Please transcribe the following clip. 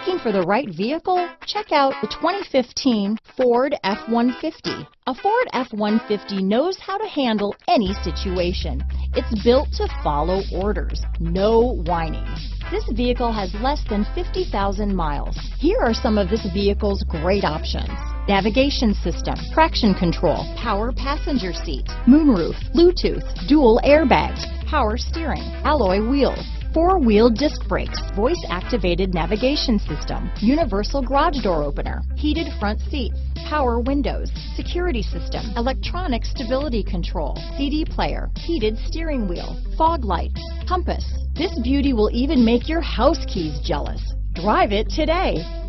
Looking for the right vehicle? Check out the 2015 Ford F-150. A Ford F-150 knows how to handle any situation. It's built to follow orders, no whining. This vehicle has less than 50,000 miles. Here are some of this vehicle's great options. Navigation system, traction control, power passenger seat, moonroof, Bluetooth, dual airbags, power steering, alloy wheels, four-wheel disc brakes, voice-activated navigation system, universal garage door opener, heated front seats, power windows, security system, electronic stability control, CD player, heated steering wheel, fog lights, compass. This beauty will even make your house keys jealous. Drive it today.